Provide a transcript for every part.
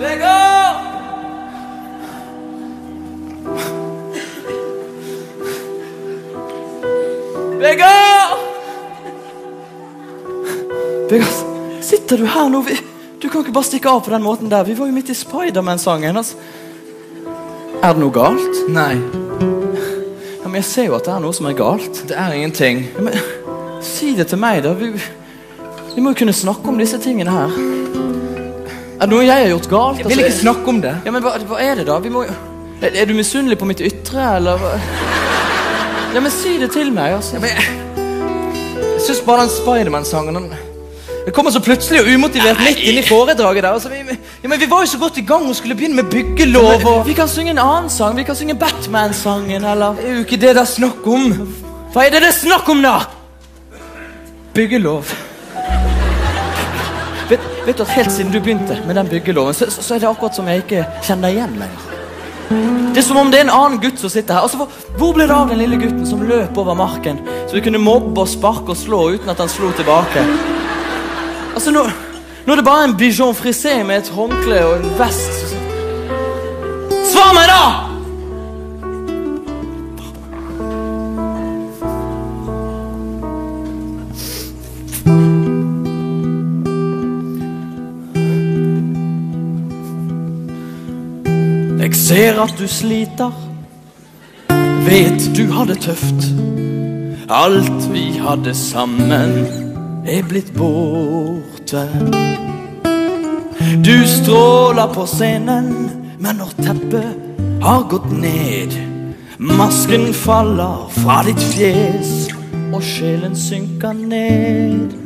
Vegard! Vegard! Vegard, sitter du her nå? Vi, du kan ikke bare stikke av på den måten der. Vi var jo midt i Spiderman-sangen. Altså. Er det noe galt? Nei, Ja, men Jeg ser jo at det er noe som er galt. det er ingenting. Ja, men, si det til meg, da. Vi, vi må jo kunne snakke om disse tingene her. Er det noe jeg har gjort galt? Jeg vil ikke Altså, snakke om det. Ja, men hva, hva er det, da? Vi må er, er du misunnelig på mitt ytre, eller? Ja, men si det til meg, altså. Men jeg, jeg syns bare den Spiderman-sangen den- Det kommer så plutselig og umotivert midt inn i foredraget der. Altså, vi, ja, men vi var jo så godt i gang og skulle begynne med byggelov og Vi kan synge en annen sang. Vi kan synge Batman-sangen, eller Det er jo ikke det det er snakk om. Hva er det det er snakk om, da? Byggelov. Vet, vet du at Helt siden du begynte med den byggeloven, så, så, er det akkurat som jeg ikke kjenner deg igjen lenger. Det er som om det er en annen gutt som sitter her. Altså, hvor, ble det av den lille gutten som løp over marken? Så vi kunne mobbe og sparke og slå uten at han slo tilbake. Altså, nå, nå er det bare en bijon frisé med et håndkle og en vest. Svar meg, da! Ser at du sliter. Vet du har det tøft. Alt vi hadde sammen, er blitt borte. Du stråler på scenen, men når teppet har gått ned, masken faller fra ditt fjes, og sjelen synker ned.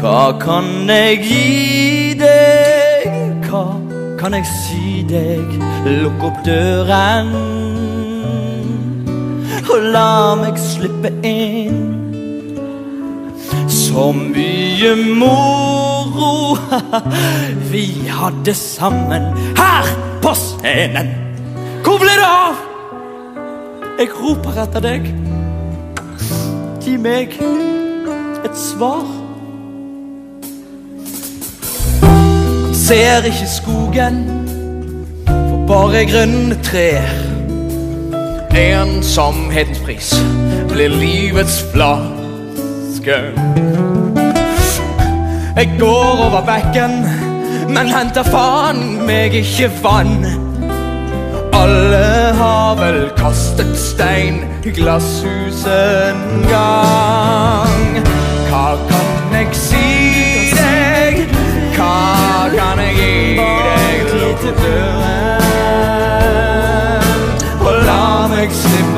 Hva kan jeg gi deg? Hva kan jeg si deg? Lukk opp døren og la meg slippe inn. Så mye moro vi hadde sammen her på scenen. Hvor ble det av? Jeg roper etter deg. Gi meg et svar. Ser ikke skogen, for bare grønne trær. Ensomhetens pris blir livets flaske. Jeg går over bekken, men henter faen meg ikke vann. Alle har vel kastet stein i glasshuset en gang. Hva kan jeg si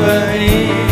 slippe inn.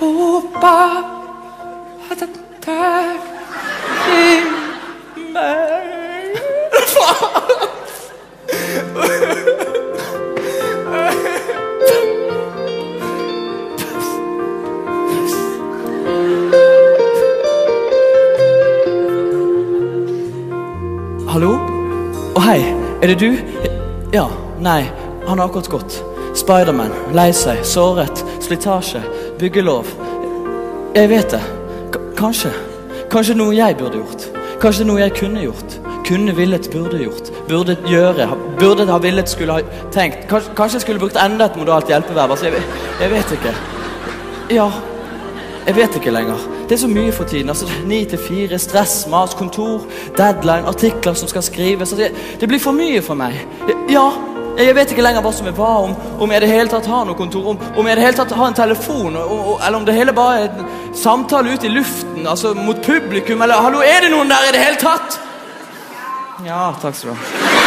Håper at dette i meg Hallo? Å, hei. Er det du? Ja. Nei. Han har akkurat gått. Spiderman. Lei seg. Såret. Slitasje. Byggelov. Jeg vet det. K kanskje. Kanskje noe jeg burde gjort. Kanskje noe jeg kunne gjort. Kunne villet, burde gjort. Burde gjøre. Burde ha villet, skulle ha tenkt. Kanskje, kanskje jeg skulle brukt enda et modalt hjelpeverb. Altså, jeg, jeg vet ikke. Ja. Jeg vet ikke lenger. det er så mye for tiden. altså Ni til fire, stress, mas, kontor, deadline, artikler som skal skrives. Altså, det, blir for mye for meg. Ja, jeg vet ikke lenger hva som er hva, om, om jeg i det hele tatt har noe kontor, om, om jeg i det hele tatt har en telefon, og, og, eller om det hele bare er en samtale ute i luften, altså mot publikum, eller hallo, er det noen der i det hele tatt? Ja, takk skal du ha.